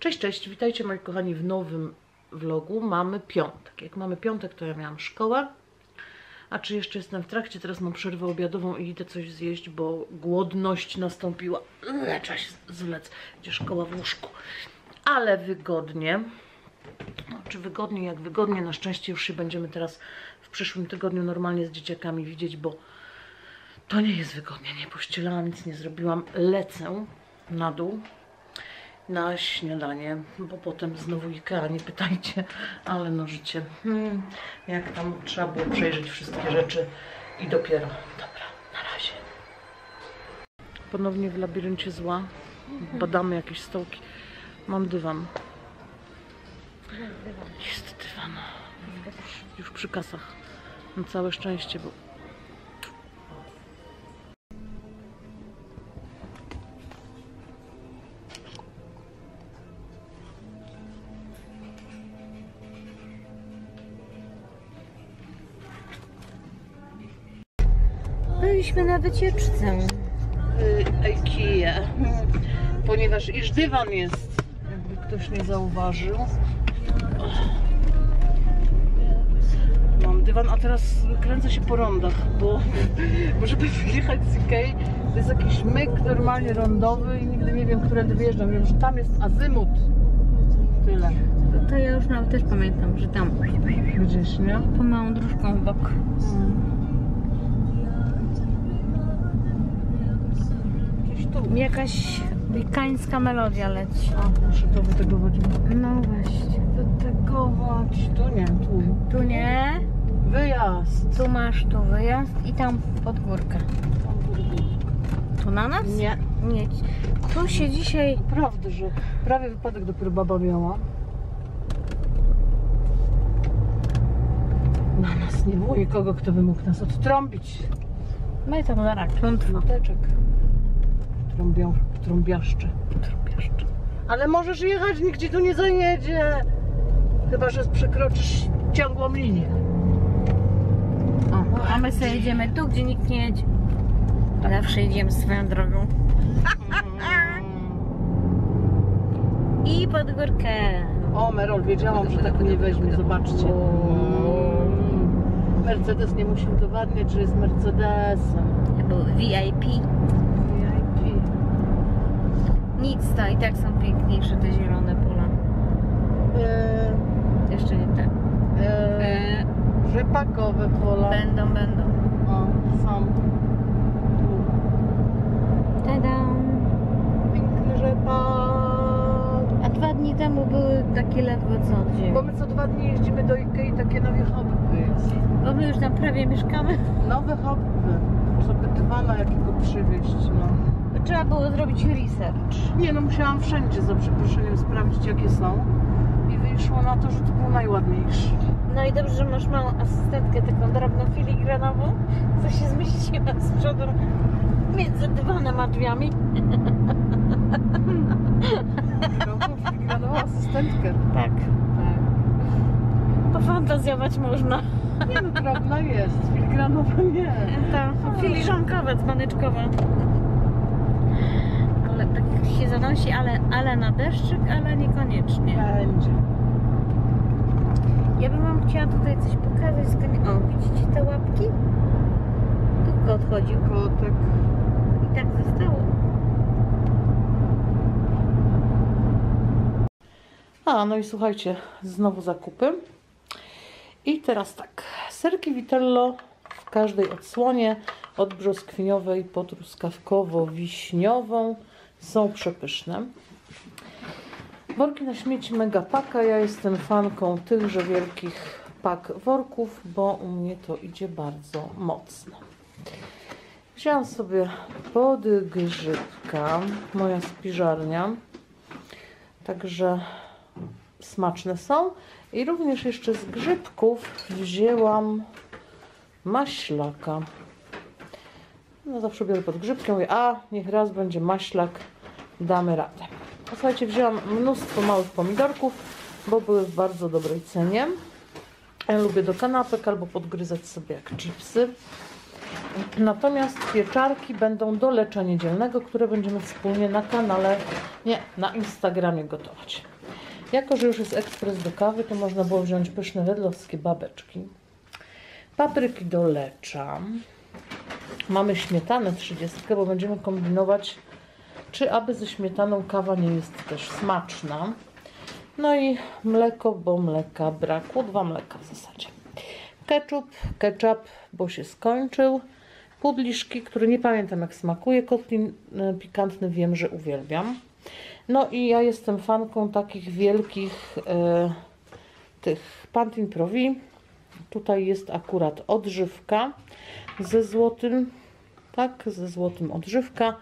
Cześć, cześć, witajcie moi kochani w nowym vlogu. Mamy piątek. Jak mamy piątek, to ja miałam szkołę. A czy jeszcze jestem w trakcie? Teraz mam przerwę obiadową i idę coś zjeść, bo głodność nastąpiła. Eee, Trzeba się zwlec. Gdzie szkoła w łóżku. Ale wygodnie. No, czy wygodnie, jak wygodnie. Na szczęście już się będziemy teraz w przyszłym tygodniu normalnie z dzieciakami widzieć, bo to nie jest wygodnie. Nie pościelałam, nic nie zrobiłam. Lecę na dół na śniadanie, bo potem znowu Ikea, nie pytajcie, ale no życie. Hmm, jak tam trzeba było przejrzeć wszystkie rzeczy i dopiero. Dobra, na razie. Ponownie w labiryncie zła. Badamy jakieś stołki. Mam dywan. Jest dywan. Już, przy kasach. Na całe szczęście, bo Byliśmy na wycieczce. IKEA, ponieważ iż dywan jest, jakby ktoś nie zauważył. Mam dywan, a teraz kręcę się po rondach, bo, bo żeby wyjechać z Ikei, to jest jakiś myk normalnie rondowy i nigdy nie wiem, którędy wyjeżdżam. Wiem, że tam jest azymut. Tyle. To, to ja już nawet też pamiętam, że tam Gdzieś, nie? tą małą dróżką w bok. Gdzieś Jakaś wikańska melodia leci. A, muszę to wytegować. No właśnie. Wytegować. Tu nie, tu. Tu nie, Wyjazd. tu masz tu wyjazd i tam pod górkę. Tu na nas? Nie. Nie. Tu się dzisiaj... Prawda, że prawie wypadek dopiero baba miała. Na nas nie było nikogo, kto by mógł nas odtrąbić. My tam zaraz klątwa. Teczek. Trąbią, trąbiaszcze. Trąbiaszcze. Ale możesz jechać, nigdzie tu nie zajedzie. Chyba, że przekroczysz ciągłą linię. O, a my sobie jedziemy tu, gdzie nikt nie jedzie. Zawsze jedziemy swoją drogą. I pod górkę. O, Merol, wiedziałam, że tak nie weźmie, zobaczcie. Mercedes nie musi udowadniać, że jest Mercedesem. Był VIP. VIP. Nic to i tak są piękniejsze te zielone pola. Eee, Jeszcze nie te. eee, E, rzepakowe pola. będą, będą. O, są. Tu. Tada! Piękny rzepak. A dwa dni temu były takie ledwo co gdzie. Bo my co dwa dni jeździmy do Ikei, takie nowe hobby jest. Bo my już tam prawie mieszkamy. Nowe hobby. Żeby dywana jakiego przywieźć, no. Trzeba było zrobić research. Nie no, musiałam wszędzie za przeproszeniem sprawdzić jakie są. I wyszło na to, że to był najładniejszy. No i dobrze, że masz małą asystentkę, taką drobną filigranową, co się zmieściła z przodu między dywanem a drzwiami. Drogą filigranową asystentkę. Tak. Tak. Pofantazjować można. Nie no, drobna jest, filigranowa nie. Ta filiżankowa, dzbaneczkowa. Się zanosi, ale, ale na deszczyk, ale niekoniecznie. Będzie. Ja bym wam chciała tutaj coś pokazać. O, widzicie te łapki? Tu kot chodził Kotek. i tak zostało. A, no i słuchajcie, znowu zakupy. I teraz tak, serki Vitello w każdej odsłonie, od brzoskwiniowej po truskawkowo-wiśniową są przepyszne. Worki na śmieci Mega Paka. Ja jestem fanką tychże wielkich pak worków, bo u mnie to idzie bardzo mocno. Wziąłam sobie podgrzybka, moja spiżarnia. Także smaczne są. I również jeszcze z grzybków wzięłam maślaka. No zawsze biorę pod grzybkiem, mówię, a niech raz będzie maślak, damy radę. Słuchajcie, wzięłam mnóstwo małych pomidorków, bo były w bardzo dobrej cenie. Ja lubię do kanapek albo podgryzać sobie jak chipsy. Natomiast pieczarki będą do lecza niedzielnego, które będziemy wspólnie na kanale, nie, na Instagramie gotować. Jako, że już jest ekspres do kawy, to można było wziąć pyszne wedlowskie babeczki. Papryki do lecza. Mamy śmietanę 30, bo będziemy kombinować, czy aby ze śmietaną kawa nie jest też smaczna. No i mleko, bo mleka brakło, dwa mleka w zasadzie. Ketchup, ketchup, bo się skończył. Pudliszki, który nie pamiętam jak smakuje. Kotlin e, pikantny wiem, że uwielbiam. No i ja jestem fanką takich wielkich e, tych Pantin Provi. Tutaj jest akurat odżywka ze złotym, tak, ze złotym odżywka.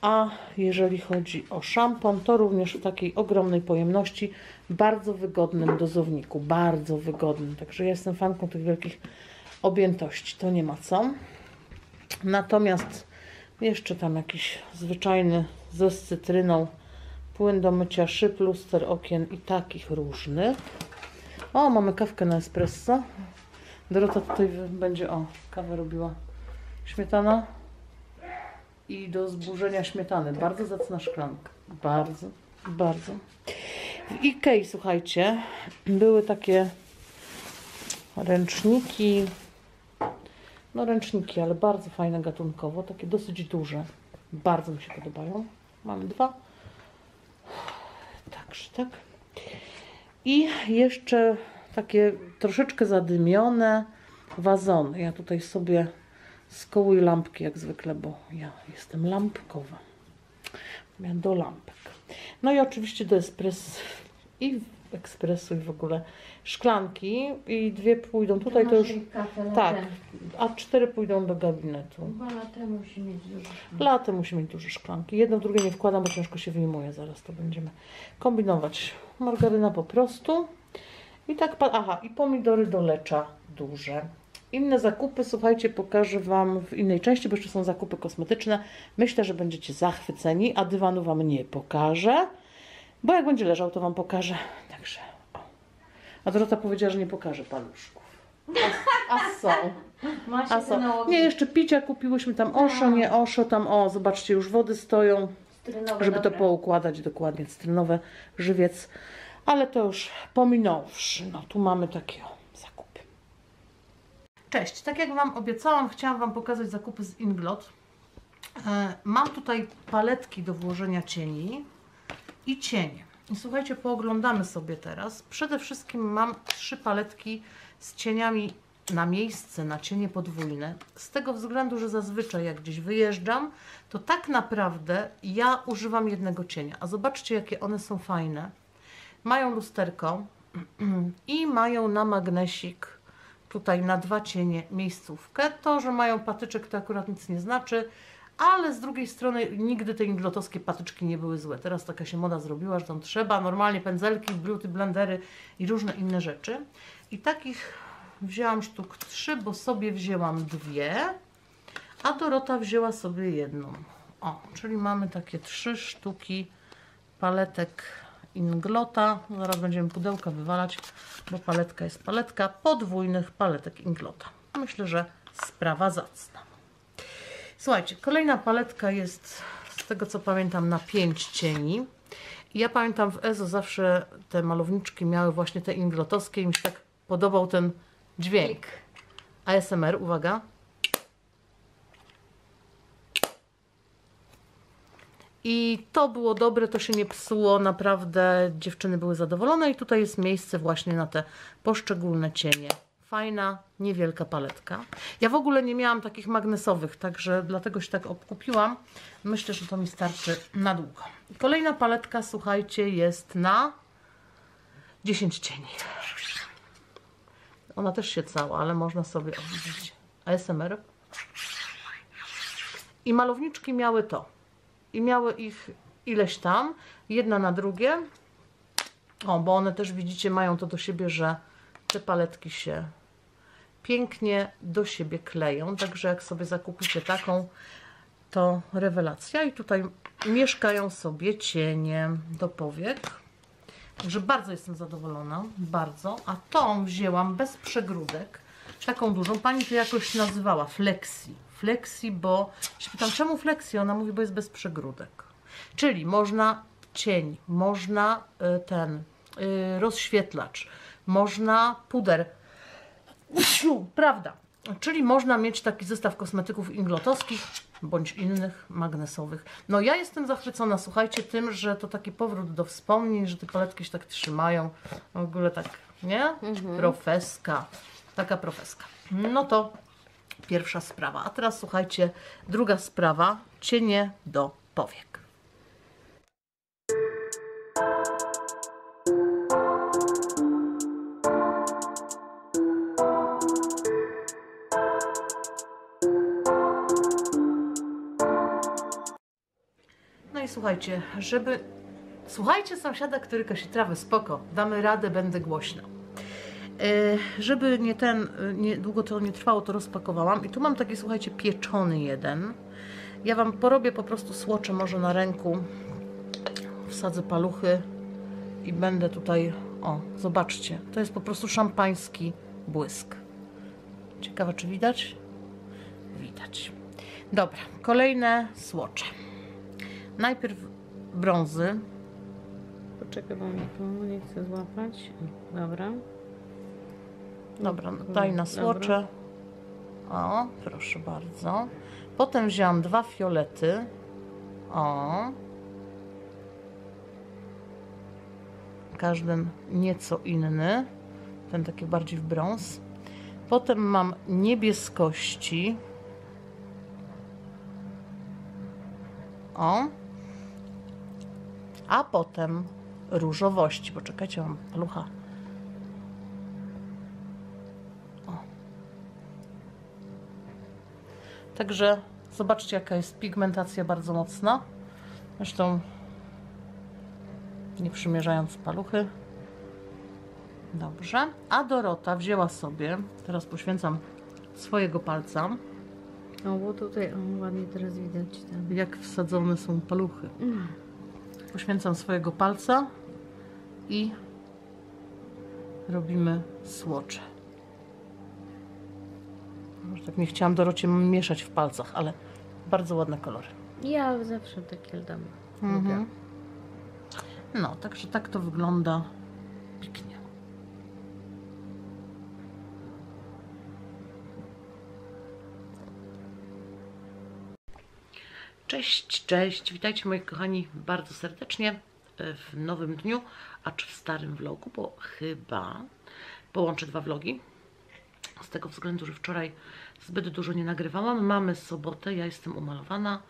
A jeżeli chodzi o szampon, to również w takiej ogromnej pojemności, bardzo wygodnym dozowniku, bardzo wygodnym. Także ja jestem fanką tych wielkich objętości, to nie ma co. Natomiast jeszcze tam jakiś zwyczajny ze z cytryną, płyn do mycia szyb, luster okien i takich różnych. O, mamy kawkę na espresso. Dorota tutaj będzie, o, kawę robiła. Śmietana i do zburzenia śmietany. Bardzo zacna szklanka. Bardzo, bardzo. W Ikei, słuchajcie, były takie ręczniki, no ręczniki, ale bardzo fajne gatunkowo, takie dosyć duże. Bardzo mi się podobają. Mam dwa. Także tak. I jeszcze takie troszeczkę zadymione wazony. Ja tutaj sobie skołuję lampki jak zwykle, bo ja jestem lampkowa. Do lampek. No i oczywiście do espresso i ekspresu i w ogóle szklanki i dwie pójdą tutaj to już tak, a cztery pójdą do gabinetu. Chyba latte musi mieć musi duże szklanki. Jedno w drugie nie wkładam, bo ciężko się wyjmuje. Zaraz to będziemy kombinować. Margaryna po prostu. I tak, aha, i pomidory do lecza duże. Inne zakupy, słuchajcie, pokażę Wam w innej części, bo jeszcze są zakupy kosmetyczne. Myślę, że będziecie zachwyceni, a dywanu Wam nie pokażę, bo jak będzie leżał, to Wam pokażę. Także, o. A Dorota powiedziała, że nie pokaże paluszków. A, a są. A są. Nie, jeszcze picia kupiłyśmy tam oszo, nie oszo, tam o, zobaczcie, już wody stoją, żeby to poukładać dokładnie, cytrynowe, żywiec, ale to już pominąwszy. No, tu mamy takie. Cześć, tak jak Wam obiecałam, chciałam Wam pokazać zakupy z Inglot. E, Mam tutaj paletki do włożenia cieni i cienie. I słuchajcie, pooglądamy sobie teraz. Przede wszystkim mam trzy paletki z cieniami na miejsce, na cienie podwójne. Z tego względu, że zazwyczaj jak gdzieś wyjeżdżam, to tak naprawdę ja używam jednego cienia. A zobaczcie, jakie one są fajne. Mają lusterko i mają na magnesik tutaj na dwa cienie miejscówkę. To, że mają patyczek, to akurat nic nie znaczy, ale z drugiej strony nigdy te inglotowskie patyczki nie były złe. Teraz taka się moda zrobiła, że tam trzeba normalnie pędzelki, beauty blendery i różne inne rzeczy. I takich wzięłam sztuk trzy, bo sobie wzięłam dwie, a Dorota wzięła sobie jedną. O, czyli mamy takie trzy sztuki paletek Inglota. Zaraz będziemy pudełka wywalać, bo paletka jest paletka podwójnych paletek Inglota. Myślę, że sprawa zacna. Słuchajcie, kolejna paletka jest z tego co pamiętam na 5 cieni. Ja pamiętam w EZO zawsze te malowniczki miały właśnie te inglotowskie i mi się tak podobał ten dźwięk. ASMR, uwaga. I to było dobre, to się nie psuło, naprawdę dziewczyny były zadowolone i tutaj jest miejsce właśnie na te poszczególne cienie. Fajna, niewielka paletka. Ja w ogóle nie miałam takich magnesowych, także dlatego się tak obkupiłam. Myślę, że to mi starczy na długo. Kolejna paletka, słuchajcie, jest na 10 cieni. Ona też się cała, ale można sobie odwiedzić. ASMR. I malowniczki miały to. I miały ich ileś tam, jedna na drugie. O, bo one też widzicie, mają to do siebie, że te paletki się pięknie do siebie kleją. Także jak sobie zakupicie taką, to rewelacja. I tutaj mieszkają sobie cienie do powiek. Także bardzo jestem zadowolona, bardzo. A tą wzięłam bez przegródek. taką dużą. Pani to jakoś nazywała flexi. Flexi, bo się pytam, czemu flexi? Ona mówi, bo jest bez przegródek. Czyli można cień, można y, ten y, rozświetlacz, można puder. Prawda. Czyli można mieć taki zestaw kosmetyków inglotowskich bądź innych magnesowych. No ja jestem zachwycona, słuchajcie, tym, że to taki powrót do wspomnień, że te paletki się tak trzymają. W ogóle tak, nie? Profeska. Taka profeska. No to pierwsza sprawa. A teraz słuchajcie, druga sprawa. Cienie do powiek. No i słuchajcie, żeby... Słuchajcie sąsiada, który kosi trawę, spoko, damy radę, będę głośna. E, żeby nie ten, e, nie, długo to nie trwało, to rozpakowałam. I tu mam taki, słuchajcie, pieczony jeden. Ja Wam porobię po prostu słocze może na ręku. Wsadzę paluchy i będę tutaj, o, zobaczcie. To jest po prostu szampański błysk. Ciekawe, czy widać? Widać. Dobra, kolejne słocze. Najpierw brązy. Poczekaj, bo tu nie chcę złapać. Dobra. Dobra, no daj na słocze. O, proszę bardzo. Potem wziąłam dwa fiolety. O. Każdy nieco inny. Ten taki bardziej w brąz. Potem mam niebieskości. O. A potem różowości. Poczekajcie, mam palucha. Także zobaczcie, jaka jest pigmentacja bardzo mocna. Zresztą nie przymierzając paluchy. Dobrze. A Dorota wzięła sobie, teraz poświęcam swojego palca, O, bo tutaj, o, ładnie teraz widać ten. jak wsadzone są paluchy. Poświęcam swojego palca i robimy słocze. Tak nie chciałam Dorocie mieszać w palcach, ale bardzo ładne kolory. Ja zawsze takie dam. Mhm. No, także tak to wygląda pięknie. Cześć, cześć, witajcie moi kochani bardzo serdecznie w nowym dniu, acz w starym vlogu, bo chyba połączę dwa vlogi. Z tego względu, że wczoraj zbyt dużo nie nagrywałam. Mamy sobotę, ja jestem umalowana,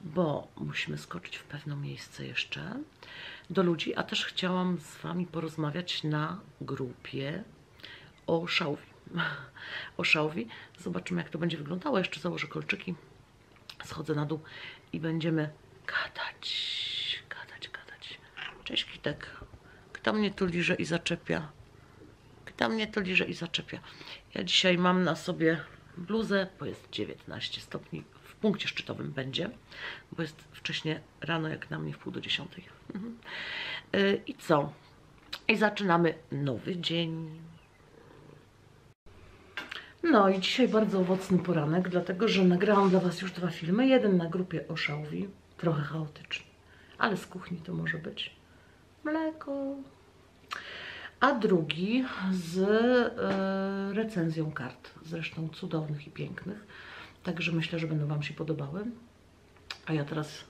bo musimy skoczyć w pewne miejsce jeszcze do ludzi, a też chciałam z Wami porozmawiać na grupie o szałwi. O szałwi. Zobaczymy, jak to będzie wyglądało. Jeszcze założę kolczyki, schodzę na dół i będziemy gadać, gadać, gadać. Cześć Kitek. Kto mnie tu liże i zaczepia? Kto mnie to liże i zaczepia? Ja dzisiaj mam na sobie bluzę, bo jest 19 stopni. W punkcie szczytowym będzie, bo jest wcześnie rano, jak na mnie w pół do dziesiątej. Mhm. Y, I co? I zaczynamy nowy dzień. No i dzisiaj bardzo owocny poranek, dlatego że nagrałam dla Was już dwa filmy. Jeden na grupie o szałwi, trochę chaotyczny, ale z kuchni to może być mleko, a drugi z e, recenzją kart, zresztą cudownych i pięknych. Także myślę, że będą Wam się podobały. A ja teraz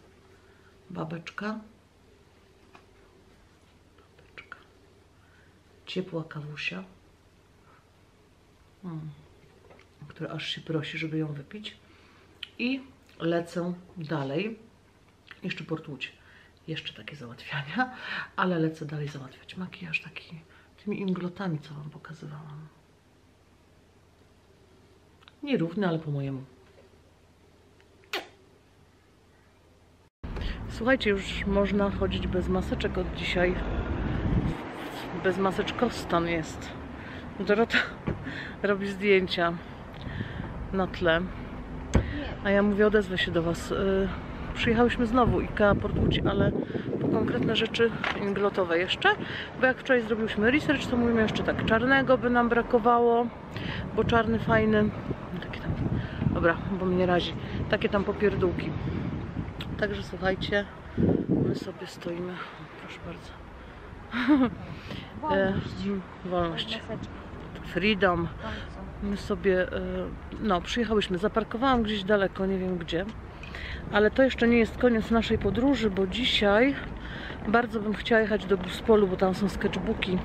babeczka. Babeczka. Ciepła kawusia. Mm. Która aż się prosi, żeby ją wypić. I lecę dalej. Jeszcze portłuć. Jeszcze takie załatwiania, ale lecę dalej załatwiać makijaż taki tymi inglotami, co Wam pokazywałam. Nierówny, ale po mojemu. Słuchajcie, już można chodzić bez maseczek od dzisiaj. Bez maseczkostan jest. Dorota robi zdjęcia na tle. A ja mówię, odezwę się do Was. Yy, przyjechałyśmy znowu IKEA Port ale konkretne rzeczy inglotowe jeszcze, bo jak wczoraj zrobiliśmy research, to mówimy jeszcze tak, czarnego by nam brakowało, bo czarny fajny, takie tam, dobra, bo mnie razi, takie tam popierdółki. Także słuchajcie, my sobie stoimy, proszę bardzo. E, mm, wolność. Freedom. My sobie, e, no, przyjechałyśmy, zaparkowałam gdzieś daleko, nie wiem gdzie. Ale to jeszcze nie jest koniec naszej podróży, bo dzisiaj bardzo bym chciała jechać do Buspolu, bo tam są sketchbooki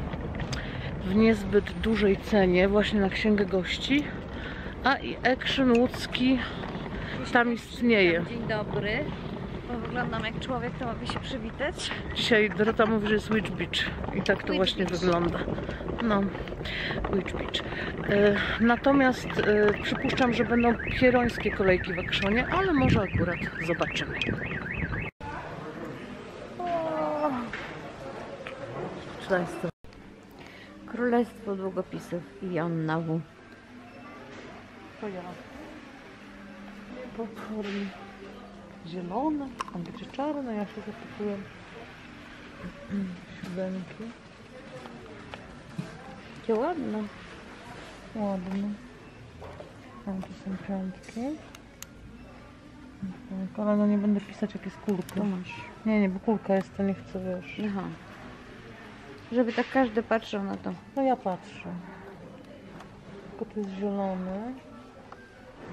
w niezbyt dużej cenie, właśnie na księgę gości. A i Action łódzki tam istnieje. Dzień dobry. Bo wyglądam jak człowiek, to mogę się przywitać. Dzisiaj Dorota mówi, że jest Witch Beach i tak to Witch właśnie Beach. wygląda. No, Witch Beach. E, natomiast e, przypuszczam, że będą pierońskie kolejki w Akszonie, ale może akurat zobaczymy. Królestwo długopisów i Jonna W. To ja. Potwornie. Zielone, a będzie czarne, ja się zapytuję. Siódemki. Jakie ładne. Ładne. Tam tu są piątki. Tak, ale no nie będę pisać jak jest kulka. Nie, nie, bo kulka jest, to nie chcę, wiesz. Aha. Żeby tak każdy patrzył na to. No ja patrzę. Tylko to jest zielony.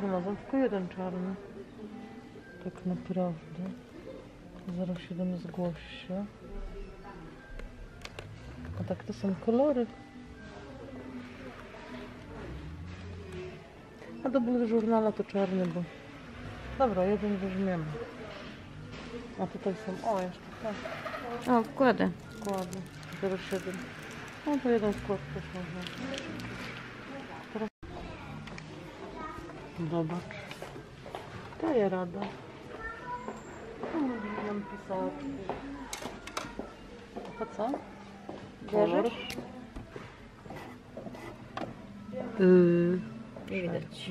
Znalazłam tylko jeden czarny. Tak naprawdę. 07 zgłoś się. A tak to są kolory. A do żurnala to czarny, bo... Dobra, jeden weźmiemy. A tutaj są... O, jeszcze tak. O, wkładę. Składy 07. No to jeden skład też można. Teraz... Zobacz. Daję radę. Nam pisała. To co? Bierzesz? Yy, Nie widać.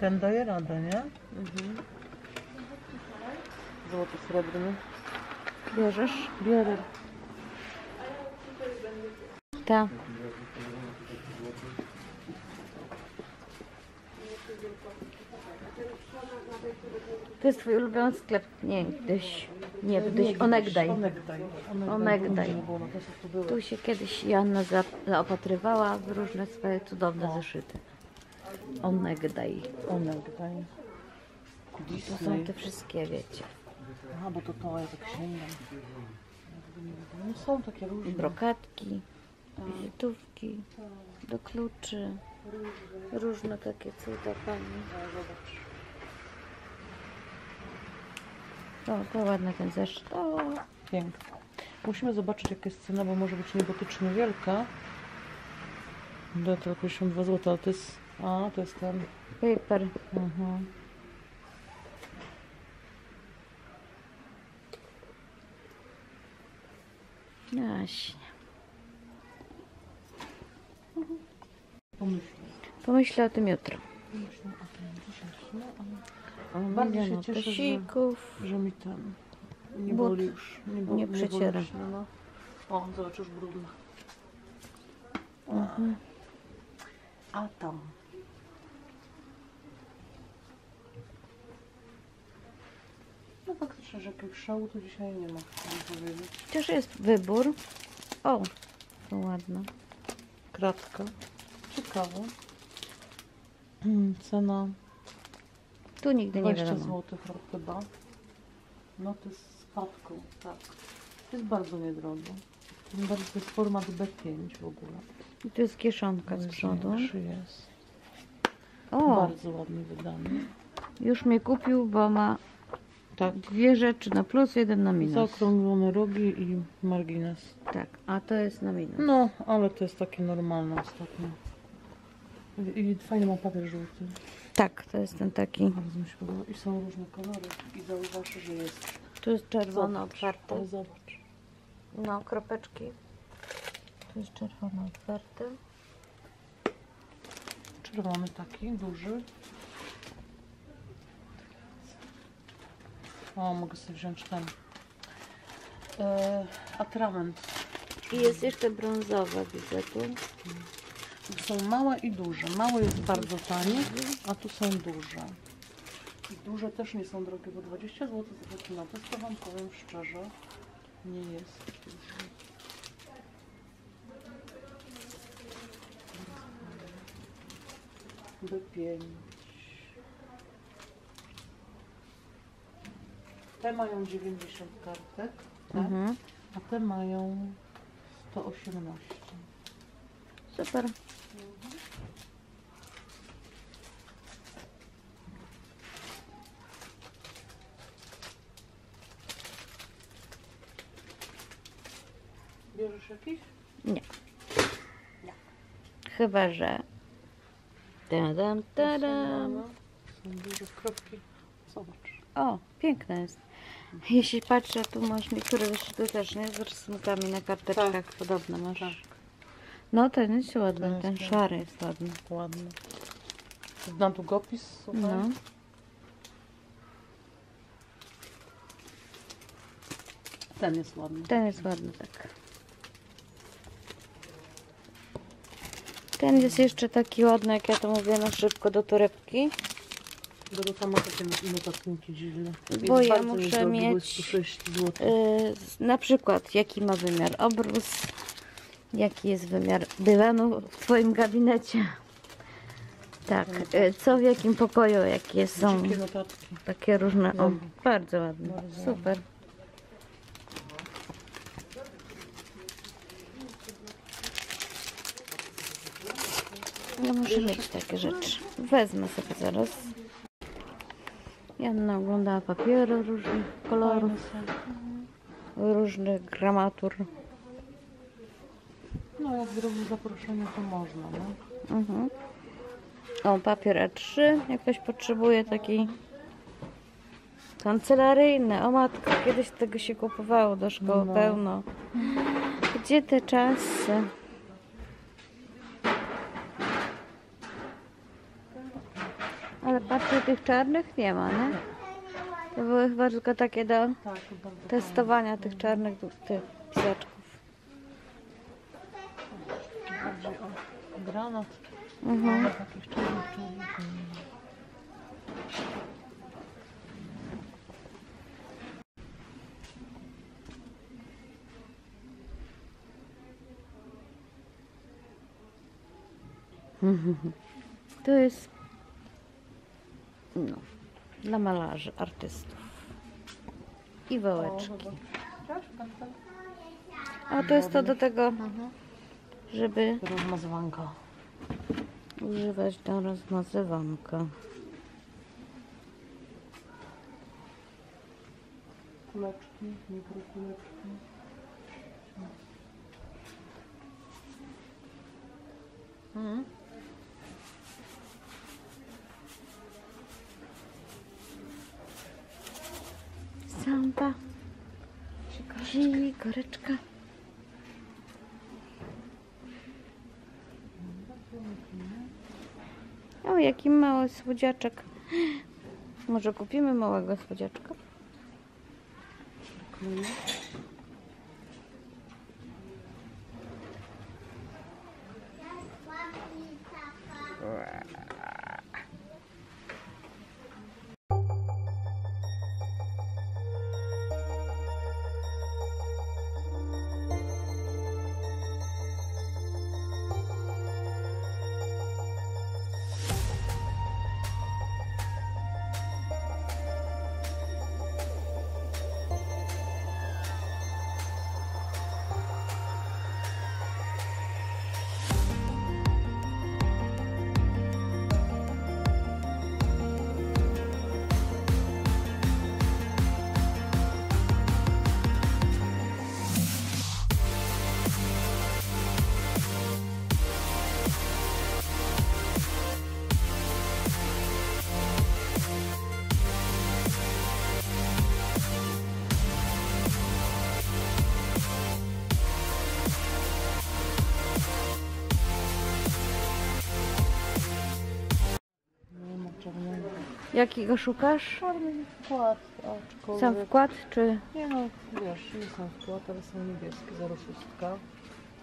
ten daje radę, nie? Mhm. Złoty srebrny. Bierzesz? Bierę. Tak. To jest twój ulubiony sklep. Nie, gdyś. Nie, gdyś. Onegdaj. Onegdaj. No tu się kiedyś Joanna za, zaopatrywała w różne swoje cudowne O. zeszyty. Onegdaj. Onegdaj. To są te wszystkie, wiecie. Aha, bo to to, ja tak sięgam. No są takie różne. Brokatki, wizytówki, do kluczy. Różne takie cuda pani. O, to ładny ten zeszyt. O, Piękne. Musimy zobaczyć jaka jest cena, bo może być niebotycznie wielka. Do to 52 zł, ale to jest... A, to jest ten... paper. Mhm. Jaśnie. Pomyślę. Pomyślę o tym jutro. Pomyślę o tym dzisiaj. No, O Bardzo się cieszę, że- że mi ten... Nie But boli już. Nie, bo, nie boli przeciera. już, no, no. O, zobacz, już brudna. Mhm. A tam. No faktycznie, że szału to dzisiaj nie ma, chcę powiedzieć. Chociaż jest wybór. O, to ładne. Kratka. Ciekawe. Mm, Cena Tu nigdy nie 20 wiadomo. zł chyba. No to jest z spadką, tak. To jest bardzo niedrogo. Tym bardziej to jest format B5 w ogóle. I tu jest kieszonka z przodu. jest. O, Bardzo ładnie wydany. już mnie kupił, bo ma Tak. dwie rzeczy na plus, jeden na minus. Zaokrąglone rogi i margines. Tak, a to jest na minus. No, ale to jest takie normalne ostatnio. I fajny ma papier żółty. Tak, to jest ten taki. Bardzo mi się podoba. I są różne kolory. I zauważ, że jest. Tu jest otwarty. Ale zobacz. No, kropeczki. Tu jest czerwony otwarty. Czerwony taki, duży. O, mogę sobie wziąć ten. E, atrament. I jest jeszcze brązowa, widzę tu. Są małe i duże. Małe jest bardzo tanie, a tu są duże. I duże też nie są drogie, bo 20 zł za kilo. To Wam powiem szczerze, nie jest duże. B5. Te mają 90 kartek, te, Mhm. a te mają 118. Super. Bierzesz jakiś? Nie. Chyba, że... Tadam, tadam. Są duże kropki. Zobacz. O, piękne jest. Jeśli patrzę, tu masz niektóre jeszcze też, nie? Z rysunkami na karteczkach podobne masz. Tak. No ten jest ładny, Ten ten szary jest ładny. Ładny. Na długopis, słuchaj. No. Ten jest ładny. Ten jest ładny, tak. Ten jest jeszcze taki ładny, jak ja to mówię, na szybko do torebki. Dorota ma takie notatniki dziwne. Bo ja muszę bo mieć- jest 106 zł. Yy, na przykład, jaki ma wymiar obrus, jaki jest wymiar dywanu w Twoim gabinecie. Tak, yy, co w jakim pokoju, jakie są takie różne. O, bardzo ładne, super. Ja muszę mieć takie rzeczy. Wezmę sobie zaraz. Janna oglądała papiery różnych kolorów, różnych gramatur. No jak zrobił zaproszenie, to można, no. Mhm. O, papier A3, jak ktoś potrzebuje taki kancelaryjny. O matko, kiedyś tego się kupowało do szkoły No. pełno. Gdzie te czasy? Patrzę, tych czarnych nie ma, nie? To były chyba tylko takie do testowania tych czarnych tych pisaczków. Bardziej granat. Mhm. Takich jest no, dla malarzy, artystów. I wałeczki. A to jest to do tego, żeby Rozmazywanka. używać do rozmazywanka. Kuleczki, mikrokuleczki. Mhm. Samba. Sikoreczka. O, jaki mały słodziaczek. Może kupimy małego słodziaczka? Kleję. Jakiego szukasz? Czarny wkład aczkolwiek... Sam wkład, czy... Nie no, wiesz, nie są wkład, ale są niebieskie, 06.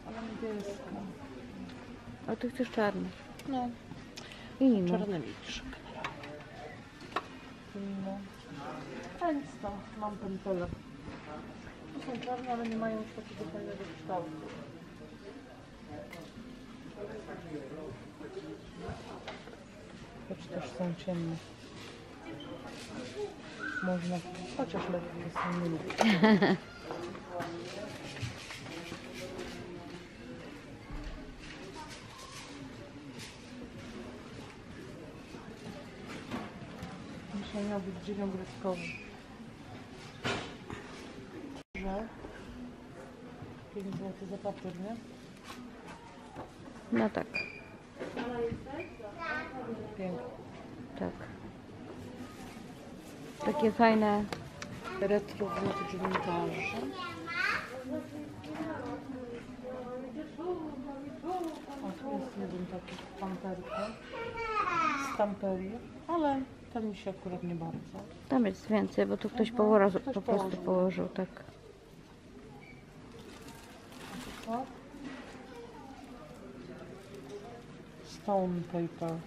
Ale niebieska. A ty chcesz czarny. No, I nie ma. czarnymi trzy No. A nic tam, mam pętele. Tu są czarne, ale nie mają już takiego fajnego kształtu. Choć też są ciemne. Można, chociaż lepiej są nie lubię. Dzisiaj miał być dzień ogródkowy. Że? 5 zł za papier, nie? No tak, Pięknie. tak. Takie fajne. Retro vintage. O, tu jest jeden taki stamperka. Stamperii, ale ten mi się akurat nie bardzo. Tam jest więcej, bo tu ktoś położył, po prostu położył. tak. Stone paper.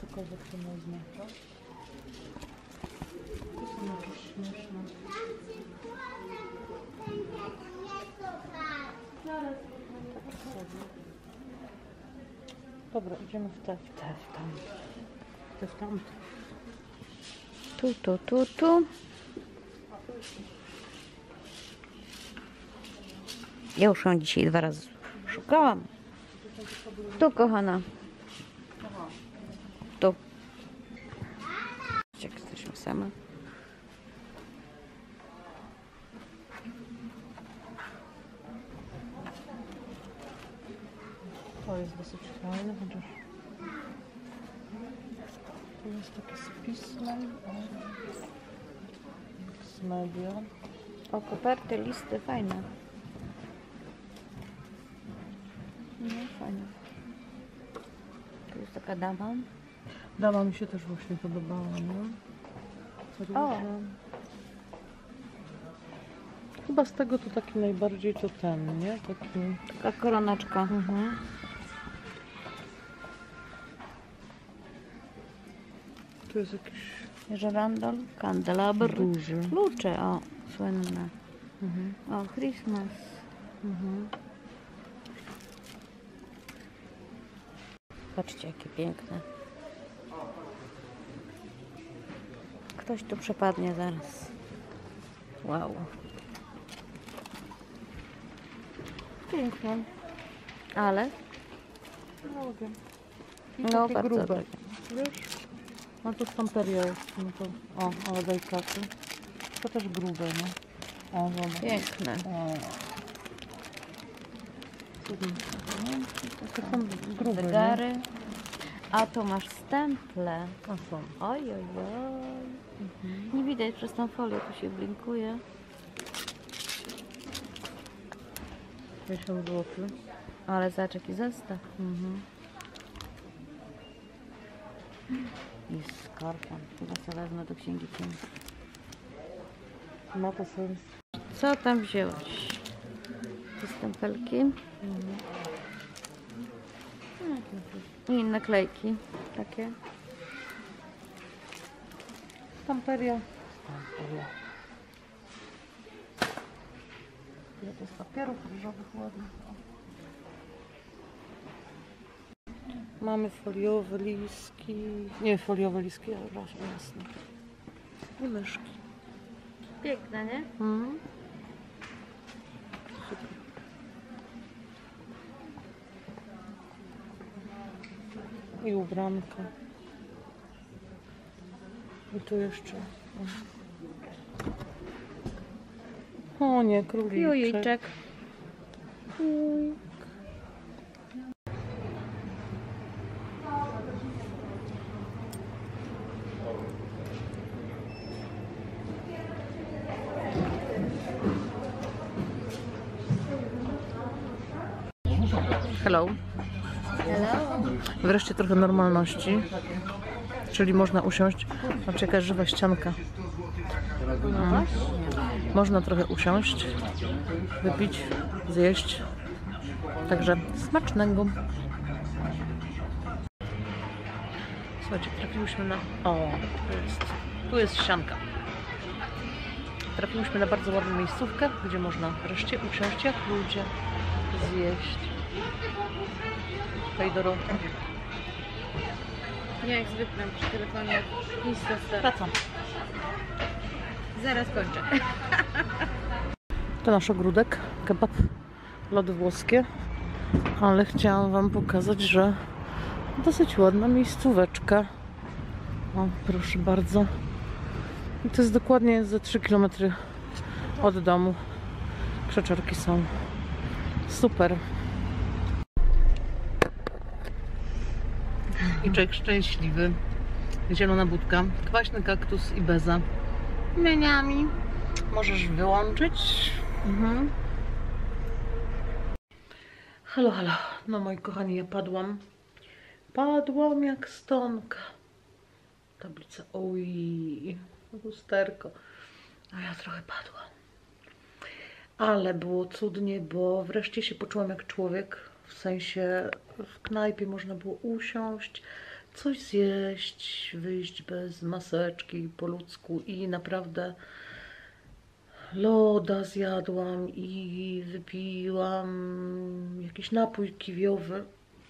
Cokolwiek to nie oznacza. To są jakieś śmieszne. Tak sobie. Dobra, idziemy w te, w te, w tamte. W te, w tamte. Tu, tu, tu, tu. Ja już ją dzisiaj dwa razy szukałam. Tu, kochana. Tu. Jak jesteśmy same. To jest dosyć fajne, chociaż tu jest takie z pismem. o. Z medią. O, koperty, listy, fajne. No, fajne. Tu jest taka dama. Dama mi się też właśnie podobała, nie? O. Różne. Chyba z tego to taki najbardziej to ten, nie? Taki... Taka koroneczka. Mhm. Tu jest jakiś Żerandol, kandelabr. duży. Klucze, o, słynne. Mhm. O, Christmas. Mhm. Patrzcie, jakie piękne. Ktoś tu przepadnie zaraz. Wow. Piękne. Ale? No wiem. I No, bardzo grube. dobre. Wiesz? No to stamperia jest. No to... O, ale daj kasy. To też grube, no. O, zobacz. Piękne. To są grube, nie? Zegary. A tu masz stemple. A są. Oj, oj, oj. Nie widać przez tą folię, tu się blinkuje. 50 zł. Ale zobacz jaki zestaw. Mhm. Jest skorpion. Chyba sobie wezmę do księgi cieni. Ma to sens. Co tam wzięłaś? Te stempelki i naklejki takie. Stamperia. Stamperia. Ile to jest papierów ryżowych ładnych. Mamy foliowe liski. Nie foliowe liski, ale raz jasne. I myszki. Piękne, nie? Mhm. I ubranka. I tu jeszcze. O, nie, króliczek. Jujeczek. Hello. Hello. Wreszcie trochę normalności. Czyli można usiąść. Patrz jaka żywa ścianka. Można trochę usiąść, wypić, zjeść. Także smacznego. Słuchajcie, trafiłyśmy na... O, tu jest, tu jest ścianka. Trafiłyśmy na bardzo ładną miejscówkę, gdzie można wreszcie usiąść jak ludzie, zjeść. Fejdoro, Nie, jak zwykle przy telefonie stara. wracam. Zaraz kończę. To nasz ogródek, kebab, lody włoskie, ale chciałam Wam pokazać, że dosyć ładna miejscóweczka. O, proszę bardzo. I to jest dokładnie za 3 km od domu. Krzeczorki są super. Iczek szczęśliwy, zielona budka, kwaśny kaktus i beza. Mieniami. Możesz wyłączyć. Mhm. Halo, halo. No moi kochani, ja padłam. Padłam jak stonka. Tablica. Oj, lusterko. A ja trochę padłam. Ale było cudnie, bo wreszcie się poczułam jak człowiek. W sensie w knajpie można było usiąść, coś zjeść, wyjść bez maseczki po ludzku i naprawdę loda zjadłam i wypiłam jakiś napój kiwiowy.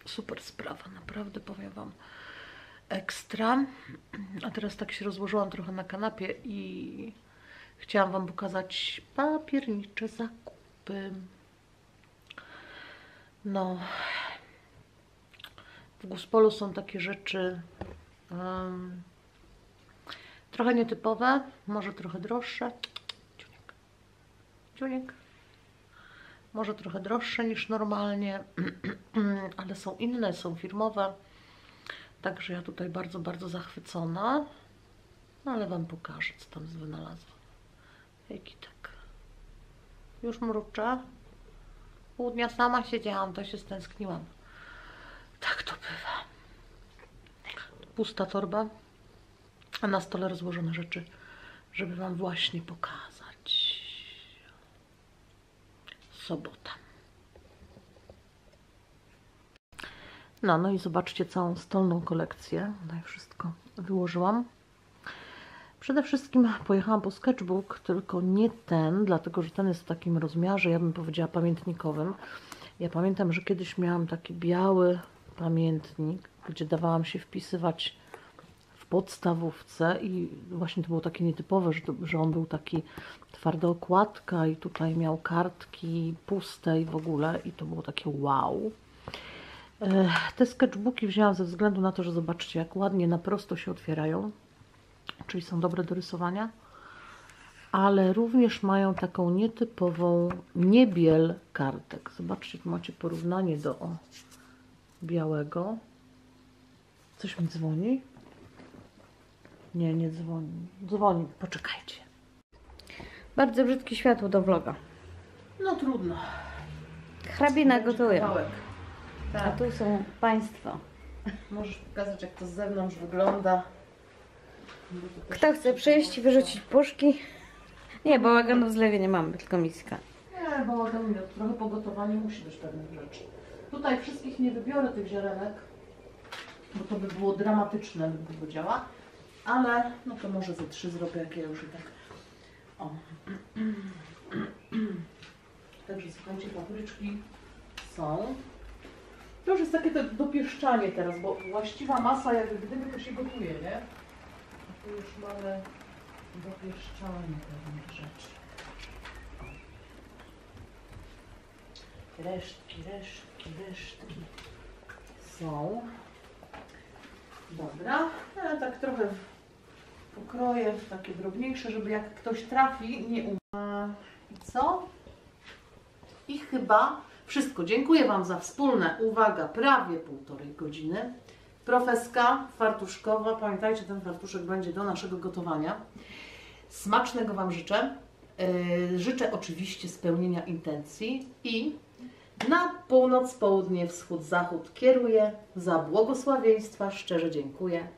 Super sprawa, naprawdę powiem Wam. Ekstra. A teraz tak się rozłożyłam trochę na kanapie i chciałam Wam pokazać papiernicze zakupy. No. W Guspolu są takie rzeczy em, trochę nietypowe, może trochę droższe. Ciuniek. Ciuniek. Może trochę droższe niż normalnie, ale są inne, są firmowe. Także ja tutaj bardzo, bardzo zachwycona. No ale Wam pokażę, co tam wynalazłam. Jaki tak. Już mruczę. Pół dnia sama siedziałam, to się stęskniłam. Tak to bywa. Pusta torba, a na stole rozłożone rzeczy, żeby Wam właśnie pokazać. Sobota. No, no i zobaczcie całą stolną kolekcję. Tutaj wszystko wyłożyłam. Przede wszystkim pojechałam po sketchbook, tylko nie ten, dlatego że ten jest w takim rozmiarze, ja bym powiedziała pamiętnikowym. Ja pamiętam, że kiedyś miałam taki biały pamiętnik, gdzie dawałam się wpisywać w podstawówce i właśnie to było takie nietypowe, że, to, że on był taki twarda okładka i tutaj miał kartki puste i w ogóle i to było takie wow. Te sketchbooki wzięłam ze względu na to, że zobaczcie jak ładnie na prosto się otwierają, czyli są dobre do rysowania, ale również mają taką nietypową niebiel kartek. Zobaczcie, tu macie porównanie do o, białego. Coś mi dzwoni? Nie, nie dzwoni. Dzwoni, poczekajcie. Bardzo brzydkie światło do vloga. No trudno. Hrabina gotuje. kawałek. A Tak. tu są Państwo. Możesz pokazać, jak to z zewnątrz wygląda. Kto chce przyjść i wyrzucić puszki? Nie, bałaganu w zlewie nie mamy, tylko miska. Nie, bałagan nie. Trochę pogotowanie musi być pewnych rzeczy. Tutaj wszystkich nie wybiorę tych ziarenek, bo to by było dramatyczne, bym powiedziała. Ale no to może ze trzy zrobię, jak ja już i tak. O. Także słuchajcie, papryczki są. To już jest takie to dopieszczanie teraz, bo właściwa masa jak gdyby to się gotuje, nie? A tu już mamy dopieszczanie pewnych rzeczy. Resztki, resztki, resztki są. Dobra, ja tak trochę pokroję takie drobniejsze, żeby jak ktoś trafi, nie umie. I co? I chyba wszystko. Dziękuję Wam za wspólne, uwaga, prawie półtorej godziny. Profeska fartuszkowa. Pamiętajcie, ten fartuszek będzie do naszego gotowania. Smacznego Wam życzę. Yy, życzę oczywiście spełnienia intencji i na północ, południe, wschód, zachód kieruję. Za błogosławieństwa szczerze dziękuję.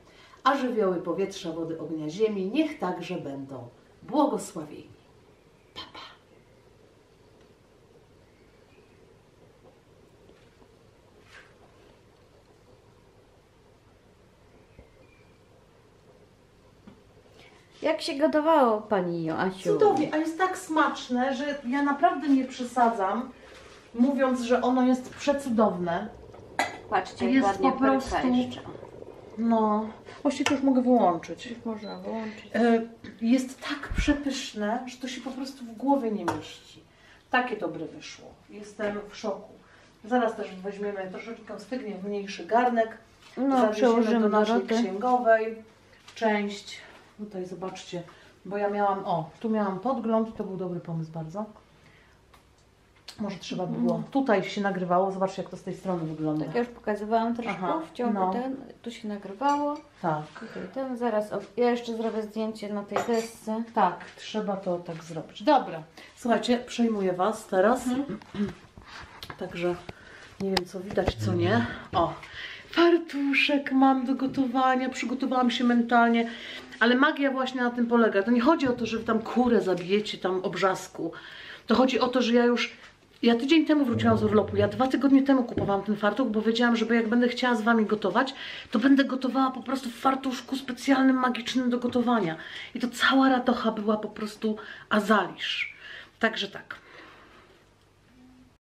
A żywioły powietrza, wody, ognia, ziemi niech także będą błogosławieni. Pa, pa. Jak się gotowało Pani Joasiu? Cudownie, a jest tak smaczne, że ja naprawdę nie przesadzam, mówiąc, że ono jest przecudowne. Patrzcie, jak Jest ładnie po prostu- jeszcze. No, właściwie to już mogę wyłączyć. Już można wyłączyć. E, Jest tak przepyszne, że to się po prostu w głowie nie mieści. Takie dobre wyszło. Jestem w szoku. Zaraz też weźmiemy troszeczkę stygnie w mniejszy garnek. No, przełożymy do do naszej roty. księgowej część. Tutaj zobaczcie, bo ja miałam, o, tu miałam podgląd, to był dobry pomysł bardzo. Może trzeba było. Tutaj się nagrywało, zobaczcie jak to z tej strony wygląda. Tak, ja już pokazywałam troszkę Aha, w ciągu no. ten, tu się nagrywało. Tak, Tutaj ten, zaraz, ja jeszcze zrobię zdjęcie na tej desce. tak, trzeba to tak zrobić. Dobra, słuchajcie, przejmuję Was teraz. Także nie wiem co widać, co nie. O, fartuszek mam do gotowania, przygotowałam się mentalnie, ale magia właśnie na tym polega. To nie chodzi o to, że wy tam kurę zabijecie tam obrzasku. To chodzi o to, że ja już, ja tydzień temu wróciłam z urlopu, ja dwa tygodnie temu kupowałam ten fartuch, bo wiedziałam, że jak będę chciała z Wami gotować, to będę gotowała po prostu w fartuszku specjalnym, magicznym do gotowania. I to cała radocha była po prostu azalisz. Także tak.